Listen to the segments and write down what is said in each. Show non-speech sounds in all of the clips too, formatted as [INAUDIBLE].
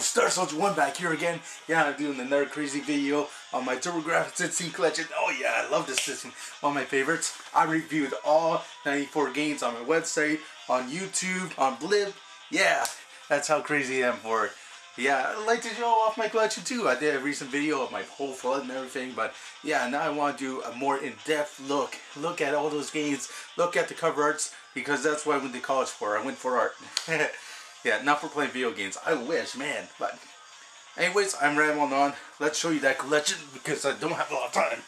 Star Soldier 1 back here again. Yeah, I'm doing another crazy video on my TurboGrafx 16 collection. Oh yeah, I love this system. One of my favorites. I reviewed all 94 games on my website, on YouTube, on Blip. Yeah, that's how crazy I am for it. Yeah, I'd like to show off my collection too. I did a recent video of my whole flood and everything, but yeah, now I want to do a more in-depth look. Look at all those games, look at the cover arts, because that's what I went to college for. I went for art. [LAUGHS] Yeah, not for playing video games. I wish, man. But anyways, I'm rambling on. Let's show you that collection because I don't have a lot of time.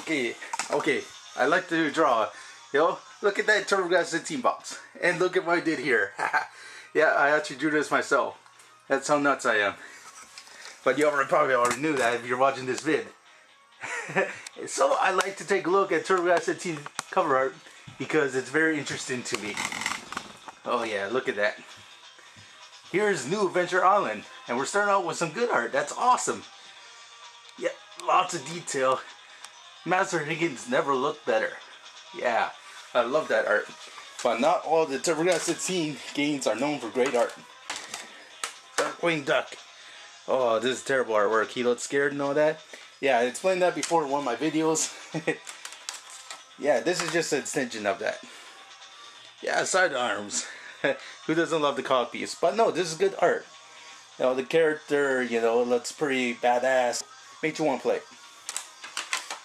Okay, okay. I like to draw. Yo, look at that TurboGrafx 16 box. And look at what I did here. [LAUGHS] yeah, I actually drew this myself. That's how nuts I am. But you already probably already knew that if you're watching this vid. [LAUGHS] so I like to take a look at TurboGrafx 16 cover art because it's very interesting to me. Oh yeah, look at that. Here's New Adventure Island, and we're starting out with some good art. That's awesome. Yeah, lots of detail. Master Higgins never looked better. Yeah, I love that art. But not all the TurboGrafx 16 games are known for great art. Darkwing Duck. Oh, this is terrible artwork. He looks scared and all that. Yeah, I explained that before in one of my videos. [LAUGHS] yeah, this is just an extension of that. Yeah, side arms. [LAUGHS] Who doesn't love the comic piece? But no, this is good art. You know, the character, you know, looks pretty badass. Makes you want to play.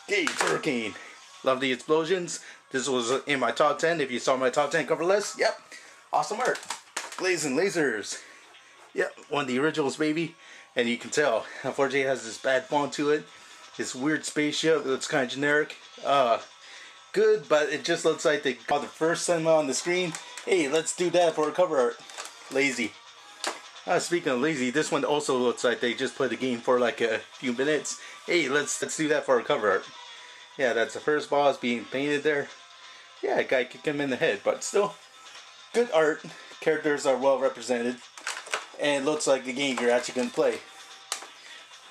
Okay, Hurricane. Love the explosions. This was in my top 10. If you saw my top 10 cover list, yep. Awesome art. Blazing lasers. Yep, one of the originals, baby. And you can tell, [LAUGHS] unfortunately, it has this bad font to it. This weird spaceship looks kind of generic. Uh, good, but it just looks like they got the first time on the screen Hey, let's do that for a cover art. Lazy. Uh, speaking of lazy, this one also looks like they just played the game for like a few minutes. Hey, let's let's do that for a cover art. Yeah, that's the first boss being painted there. Yeah, guy kicked him in the head, but still, good art. Characters are well represented, and looks like the game you're actually gonna play.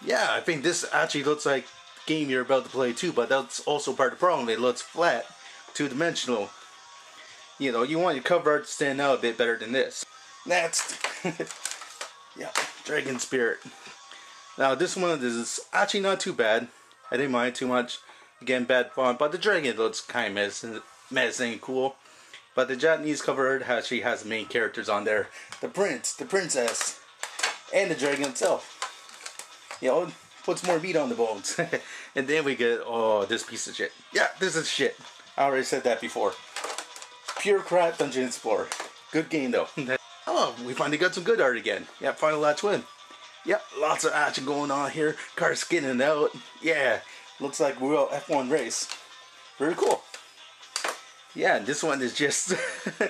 Yeah, I think this actually looks like game you're about to play too, but that's also part of the problem. It looks flat, two-dimensional you know, you want your cover art to stand out a bit better than this. Next, [LAUGHS] yeah, Dragon Spirit. Now this one is actually not too bad. I didn't mind too much. Again, bad font, but the dragon looks kind of menacing and cool. But the Japanese cover art actually has the main characters on there. The prince, the princess, and the dragon itself. You know, puts more meat on the bones. [LAUGHS] and then we get, oh, this piece of shit. Yeah, this is shit. I already said that before. Pure crap Dungeon Explorer. Good game though. [LAUGHS] oh, we finally got some good art again. Yeah, Final Lap Twin. Yep, lots of action going on here. Cars skidding out. Yeah, looks like real F1 race. Very cool. Yeah, this one is just... [LAUGHS]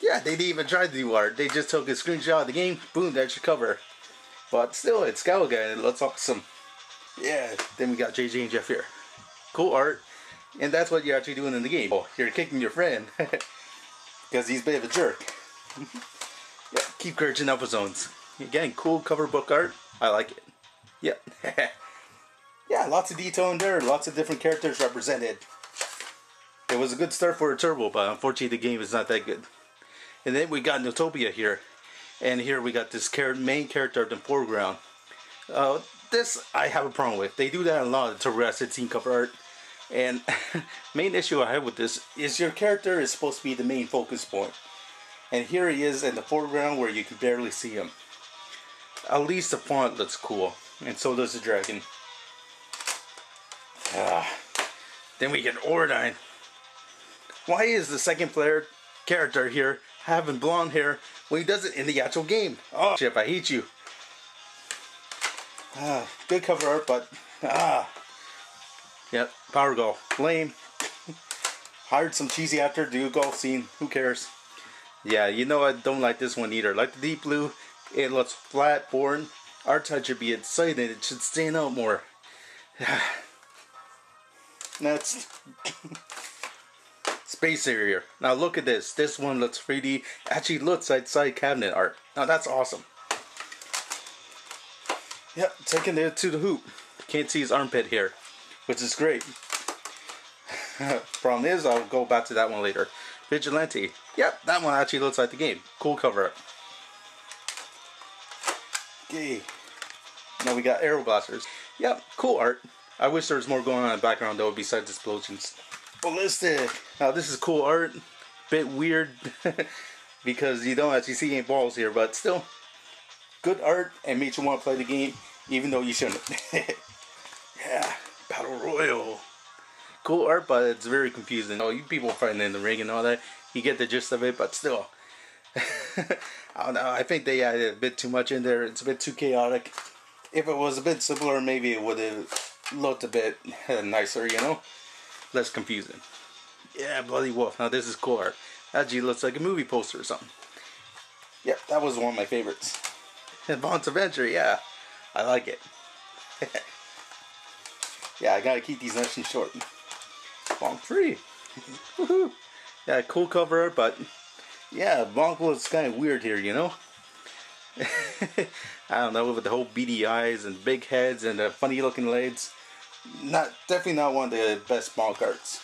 yeah, they didn't even try to do art. They just took a screenshot of the game. Boom, that's your cover. But still, it's Galaga and it looks awesome. Yeah, then we got JJ and Jeff here. Cool art. And that's what you're actually doing in the game. Oh, you're kicking your friend. [LAUGHS] Because he's a bit of a jerk. [LAUGHS] yeah, Keith Courage in Alpha Zones. Again, cool cover book art. I like it. Yep. [LAUGHS] yeah, lots of detail in there. Lots of different characters represented. It was a good start for a Turbo, but unfortunately the game is not that good. And then we got Neutopia here. And here we got this main character in the foreground. Uh, this I have a problem with. They do that a lot of TurboGrafx 16 cover art and [LAUGHS] main issue I have with this is your character is supposed to be the main focus point. And here he is in the foreground where you can barely see him. At least the font looks cool. And so does the dragon. Ah. Then we get Ordyne. Why is the second player character here having blonde hair when he does it in the actual game? Oh, Chip, I hate you. Ah, good cover art, but ah, Yep, Power Golf. Lame. [LAUGHS] Hired some cheesy actor to do a golf scene. Who cares? Yeah, you know I don't like this one either. Like the deep blue, it looks flat, boring. Our touch should be exciting. It should stand out more. [SIGHS] Next. [LAUGHS] Space Harrier. Now look at this. This one looks 3D. Actually looks like side cabinet art. Now that's awesome. Yep, taking it to the hoop. Can't see his armpit here which is great. Problem is, I'll go back to that one later. Vigilante. Yep, that one actually looks like the game. Cool cover. Okay. Now we got Aero Blasters. Yep, cool art. I wish there was more going on in the background though besides explosions. Ballistic. Now this is cool art. Bit weird [LAUGHS] because you don't actually see any balls here, but still good art and makes you want to play the game even though you shouldn't. [LAUGHS] yeah, royal. Cool art, but it's very confusing. Oh, you people fighting in the ring and all that. You get the gist of it, but still. [LAUGHS] I don't know. I think they added a bit too much in there. It's a bit too chaotic. If it was a bit simpler, maybe it would have looked a bit [LAUGHS] nicer, you know? Less confusing. Yeah, Bloody Wolf. Now this is cool art. Actually looks like a movie poster or something. Yep, that was one of my favorites. [LAUGHS] Advanced Adventure, yeah. I like it. Yeah, I gotta keep these nice and short. Bonk 3. [LAUGHS] yeah, cool cover, but yeah, Bonk looks kind of weird here, you know? [LAUGHS] I don't know, with the whole beady eyes and big heads and the funny looking legs. Not Definitely not one of the best Bonk arts.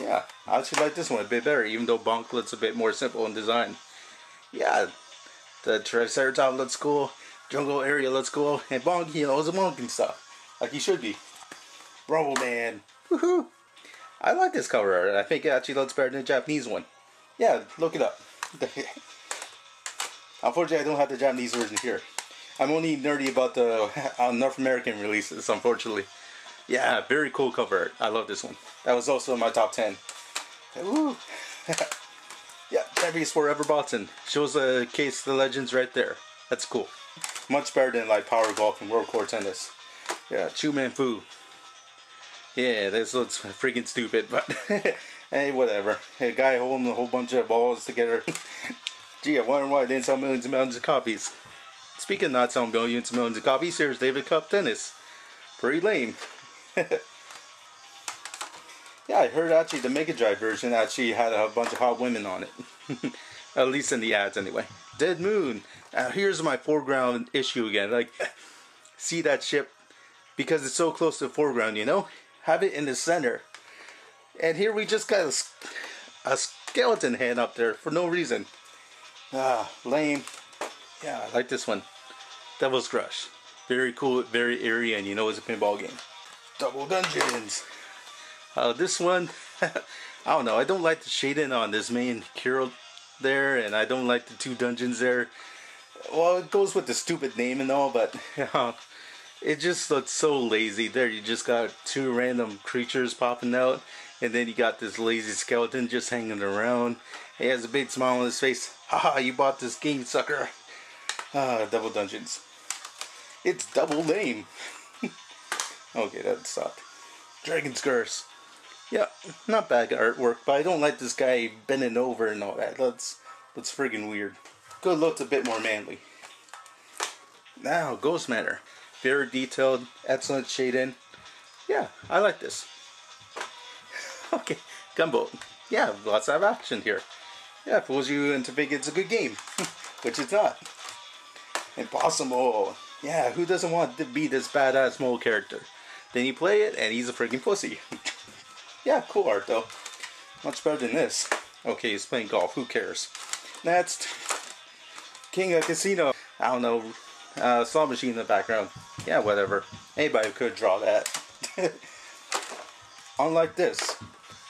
Yeah, I actually like this one a bit better, even though Bonk looks a bit more simple in design. Yeah, the Triceratops looks cool, Jungle area looks cool, and Bonk, you know, is a monk and stuff. Like he should be. Rumble Man. Woohoo! I like this cover art. I think it actually looks better than the Japanese one. Yeah, look it up. [LAUGHS] Unfortunately, I don't have the Japanese version here. I'm only nerdy about the [LAUGHS] uh, North American releases, unfortunately. Yeah, very cool cover art. I love this one. That was also in my top 10. Woo! [LAUGHS] yeah, Champions Forever Boxing. Shows a case of the legends right there. That's cool. Much better than like Power Golf and World Court Tennis. Yeah, Chew-Man-Fu. Yeah, this looks freaking stupid, but [LAUGHS] hey, whatever. A guy holding a whole bunch of balls together. [LAUGHS] Gee, I wonder why I didn't sell millions and millions of copies. Speaking of not selling millions and millions of copies, here's Davis Cup Tennis. Pretty lame. [LAUGHS] yeah, I heard actually the Mega Drive version actually had a bunch of hot women on it. At least in the ads, anyway. Dead Moon. Now, here's my foreground issue again. Like, see that ship? Because it's so close to the foreground, you know? Have it in the center. And here we just got a, a skeleton head up there for no reason. Ah, lame. Yeah, I like this one. Devil's Crush. Very cool, very eerie, and you know it's a pinball game. Double Dungeons. Uh, this one, [LAUGHS] I don't know. I don't like the shading on this main hero there, and I don't like the two dungeons there. Well, it goes with the stupid name and all, but [LAUGHS] it just looks so lazy. There, you just got two random creatures popping out, and then you got this lazy skeleton just hanging around. He has a big smile on his face. Haha, you bought this game, sucker. Ah, Double Dungeons. It's double lame. [LAUGHS] okay, that sucked. Dragon's Curse. Yeah, not bad artwork, but I don't like this guy bending over and all that. That's that's friggin' weird. Good looks a bit more manly. Now, Ghost Manor. Very detailed, excellent shading. Yeah, I like this. [LAUGHS] okay, Gunboat. Yeah, lots of action here. Yeah, fools you into thinking it's a good game, [LAUGHS] which it's not. Impossamole. Yeah, who doesn't want to be this badass mole character? Then you play it, and he's a freaking pussy. [LAUGHS] yeah, cool art though. Much better than this. Okay, he's playing golf. Who cares? Next, King of Casino. I don't know. Uh, saw machine in the background. Yeah, whatever. Anybody could draw that. [LAUGHS] Unlike this.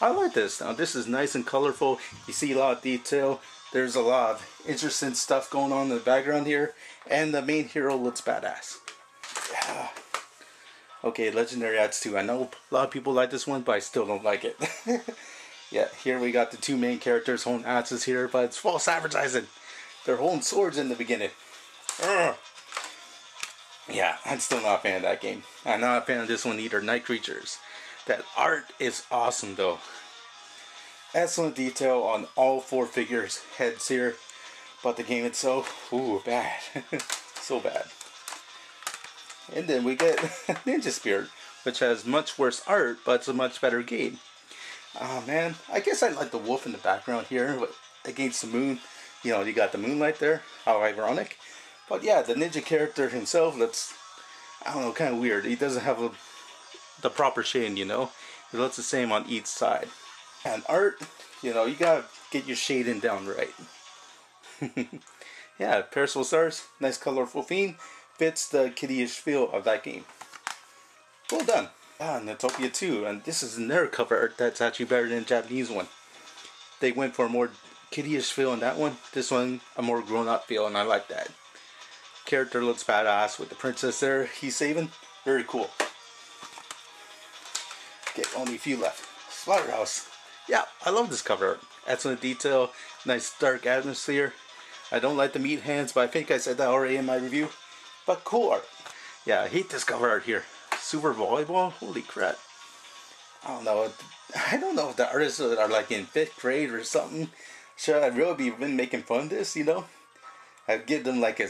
I like this. Now this is nice and colorful. You see a lot of detail. There's a lot of interesting stuff going on in the background here. And the main hero looks badass. Yeah. Okay, Legendary Axe 2. I know a lot of people like this one, but I still don't like it. [LAUGHS] yeah, here we got the two main characters holding axes here, but it's false advertising. They're holding swords in the beginning. Ugh. Yeah, I'm still not a fan of that game. I'm not a fan of this one either, Night Creatures. That art is awesome though. Excellent detail on all four figures' heads here. But the game itself, ooh, bad. [LAUGHS] so bad. And then we get [LAUGHS] Ninja Spirit, which has much worse art, but it's a much better game. Oh man, I guess I like the wolf in the background here against the moon. You know, you got the moonlight there. How ironic. But yeah, the ninja character himself looks, I don't know, kind of weird. He doesn't have a, the proper shading, you know. It looks the same on each side. And art, you know, you gotta get your shading down right. [LAUGHS] yeah, Parasol Stars, nice colorful theme. fits the kiddie-ish feel of that game. Well done. Ah, Neutopia 2, and this is another cover art that's actually better than the Japanese one. They went for a more kiddie-ish feel in that one. This one, a more grown-up feel, and I like that. Character looks badass with the princess there he's saving. Very cool. Okay, only a few left. Splatterhouse. Yeah, I love this cover art. Excellent detail, nice dark atmosphere. I don't like the meat hands, but I think I said that already in my review. But cool art. Yeah, I hate this cover art here. Super Volleyball? Holy crap. I don't know. [LAUGHS] I don't know if the artists are like in fifth grade or something. Should I really be been making fun of this, you know? I'd give them like a,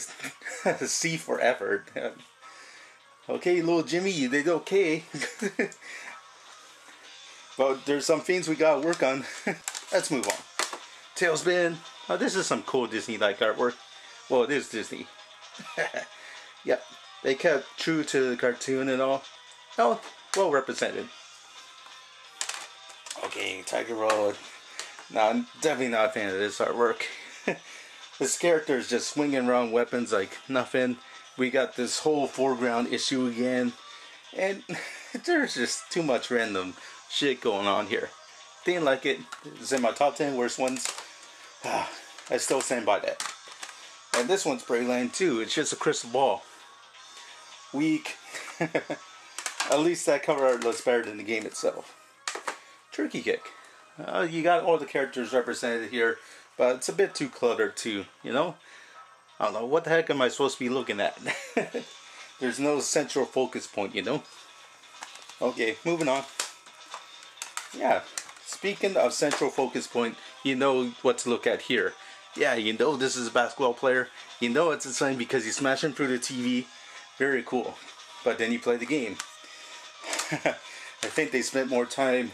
[LAUGHS] a C for effort. [LAUGHS] okay, little Jimmy, you did okay. [LAUGHS] but there's some things we gotta work on. Let's move on. TaleSpin. Oh, this is some cool Disney-like artwork. Well, it is Disney. yep, they kept true to the cartoon and all. Oh, well represented. Okay, Tiger Road. No, I'm definitely not a fan of this artwork. This character is just swinging around weapons like nothing. We got this whole foreground issue again. And [LAUGHS] there's just too much random shit going on here. Didn't like it. It's in my top 10 worst ones. Ah, I still stand by that. And this one's pretty too. It's just a crystal ball. Weak. [LAUGHS] At least that cover art looks better than the game itself. Tricky Kick. Uh, you got all the characters represented here, but it's a bit too cluttered too, you know? I don't know, what the heck am I supposed to be looking at? [LAUGHS] There's no central focus point, you know? Okay, moving on. Yeah, speaking of central focus point, you know what to look at here. Yeah, you know this is a basketball player. You know it's a sign because he's smashing through the TV. Very cool. But then you play the game. [LAUGHS] I think they spent more time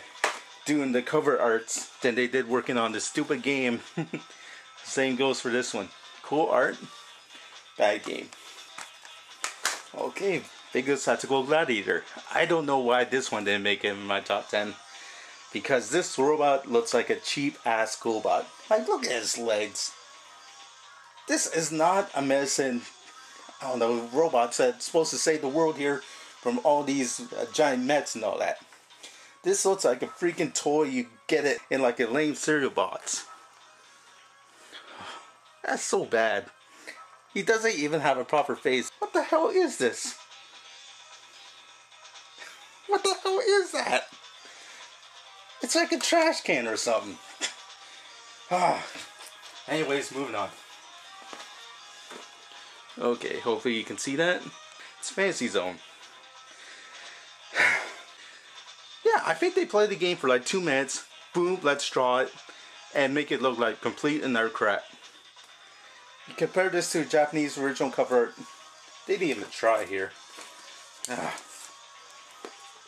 doing the cover arts than they did working on the stupid game. [LAUGHS] Same goes for this one. Cool art, bad game. Okay, Veigues Tactical Gladiator. I don't know why this one didn't make it in my top 10. Because this robot looks like a cheap ass Gobot. Like, look at his legs. This is not a medicine, I don't know, robots that's supposed to save the world here from all these uh, giant mets and all that. This looks like a freaking toy. You get it in like a lame cereal box. That's so bad. He doesn't even have a proper face. What the hell is this? What the hell is that? It's like a trash can or something. ah. [SIGHS] Anyways, moving on. Okay, hopefully you can see that. It's Fantasy Zone. I think they play the game for like two minutes. Boom, let's draw it. And make it look like complete and utter crap. Compare this to Japanese original cover art. They didn't even try here. Ah.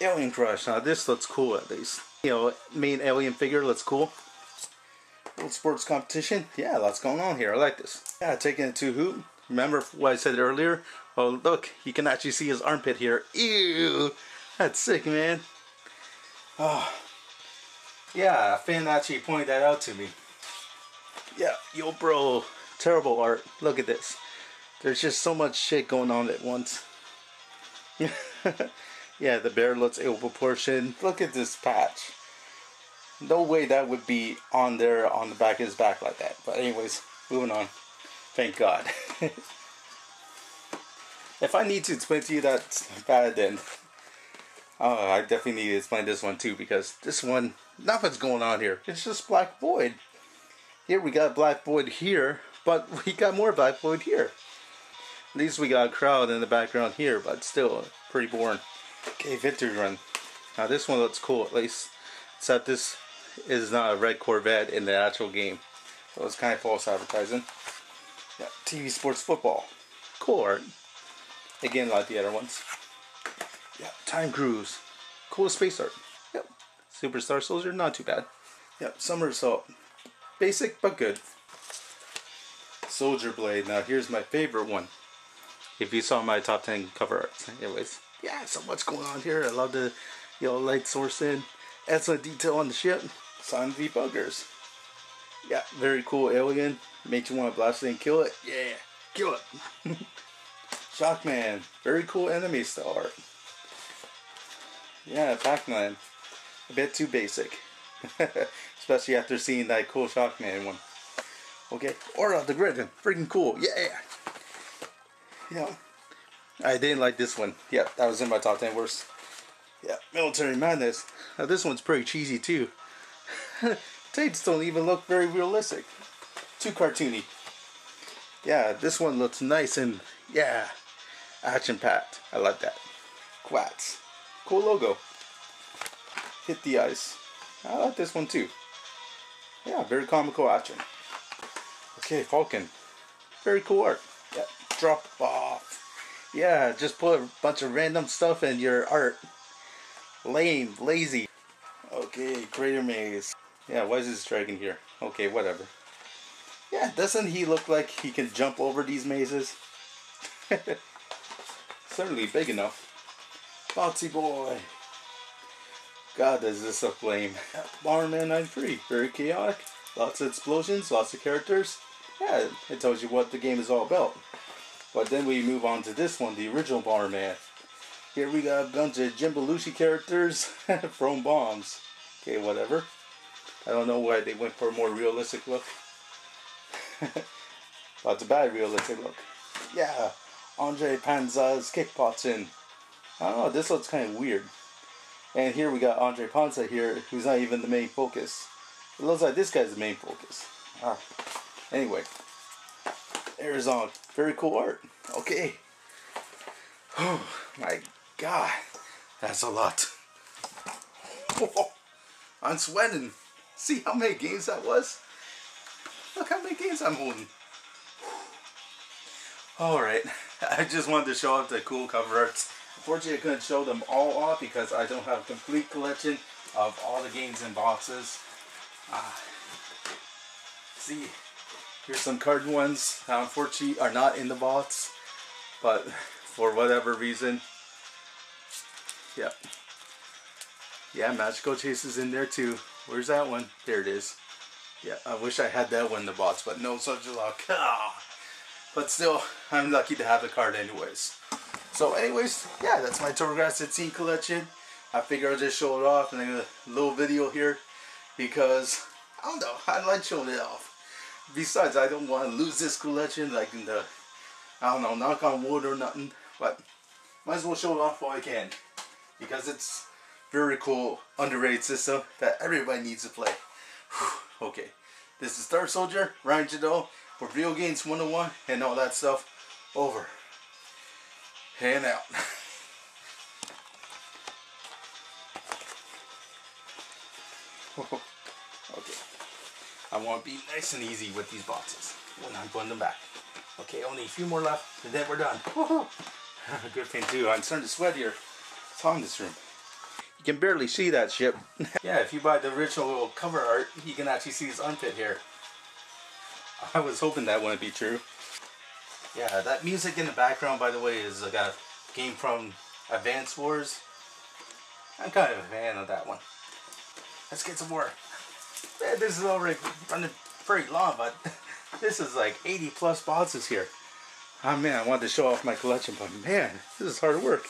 Alien Crush. Now this looks cool at least. You know, main alien figure looks cool. Little sports competition. Yeah, lots going on here. I like this. Yeah, taking it to hoop. Remember what I said earlier? Oh, look, you can actually see his armpit here. Ew, that's sick, man. Oh, [SIGHS] yeah, a fan actually pointed that out to me. Yeah, yo, bro, terrible art. Look at this. There's just so much shit going on at once. [LAUGHS] yeah, the bear looks ill proportioned. Look at this patch. No way that would be on there on the back of his back like that. But anyways, moving on. Thank God. [LAUGHS] if I need to explain to you that's bad, then oh, I definitely need to explain this one too because this one, nothing's going on here. It's just Black Void. Here we got Black Void here, but [LAUGHS] we got more Black Void here. At least we got a crowd in the background here, but still pretty boring. Okay, Victory Run. Now this one looks cool at least. Except this is not a red Corvette in the actual game. So it's kind of false advertising. Yeah, TV Sports Football. Cool art. Again, like the other ones. Yeah, Time Cruise. Cool space art. Yep. Superstar Soldier, not too bad. Yep, Somer Assault. Basic, but good. Soldier Blade. Now, here's my favorite one. If you saw my top 10 cover arts. Anyways, yeah, so much going on here. I love the, know, light source in. Excellent detail on the ship. Sign the buggers. Yeah, very cool alien. Makes you want to blast it and kill it. Yeah, kill it. [LAUGHS] Shockman. Very cool enemy style art. Yeah, Pac-Man. A bit too basic. [LAUGHS] Especially after seeing that cool Shockman one. Okay, Order of the Griffon. Freaking cool. Yeah. Yeah. I didn't like this one. Yeah, that was in my top 10 worst. Yeah, Military Madness. Now this one's pretty cheesy too. [LAUGHS] Tates don't even look very realistic. Too cartoony. Yeah, this one looks nice and yeah, action packed. I like that. Quats. Cool logo. Hit the ice. I like this one too. Yeah, very comical action. Okay, Falcon. Very cool art. Yeah, drop off. Yeah, just put a bunch of random stuff in your art. Lame, lazy. Okay, Crater Maze. Yeah, why is this dragon here? Okay, whatever. Yeah, doesn't he look like he can jump over these mazes? [LAUGHS] Certainly big enough. Boxyboy. God, does this look lame. Bomberman 93, very chaotic. Lots of explosions, lots of characters. Yeah, it tells you what the game is all about. But then we move on to this one, the original Bomberman. Here we got a bunch of Jim Belushi characters [LAUGHS] from bombs. Okay, whatever. I don't know why they went for a more realistic look. [LAUGHS] That's a bad realistic look. Yeah, Andre Panza's kickboxing. I don't know, this looks kind of weird. And here we got Andre Panza here, who's not even the main focus. It looks like this guy's the main focus. Ah. Anyway, Air Zonk, very cool art. Okay. Oh my god, that's a lot. [LAUGHS] I'm sweating. See how many games that was? Look how many games I'm holding. Alright, [LAUGHS] I just wanted to show off the cool cover arts. Unfortunately, I couldn't show them all off because I don't have a complete collection of all the games in boxes. Ah. See, here's some card ones that unfortunately are not in the box, but for whatever reason, yep. Yeah, Magical Chase is in there too. Where's that one? There it is. Yeah, I wish I had that one in the box, but no such luck. [LAUGHS] Ah. But still, I'm lucky to have the card anyways. So anyways, yeah, that's my TurboGrafx Scene collection. I figure I'll just show it off in a little video here because, I don't know, I like showing it off. Besides, I don't want to lose this collection, like in the, I don't know, knock on wood or nothing. But, might as well show it off while I can. Because it's very cool, underrated system that everybody needs to play. Whew, okay, this is Star Soldier, Ryan Jadot, for Video Games 101 and all that stuff. Over. And out. [LAUGHS] okay. I want to be nice and easy with these boxes when I'm putting them back. Okay, only a few more left and then we're done. [LAUGHS] Good thing too. I'm starting to sweat here. It's hot in this room. You can barely see that ship. [LAUGHS] yeah, if you buy the original cover art, you can actually see his armpit here. I was hoping that wouldn't be true. Yeah, that music in the background, by the way, is uh, like a game from Advance Wars. I'm kind of a fan of that one. Let's get some more. Man, this is already running pretty long, but [LAUGHS] this is like 80 plus boxes here. Oh man, I wanted to show off my collection, but man, this is hard work.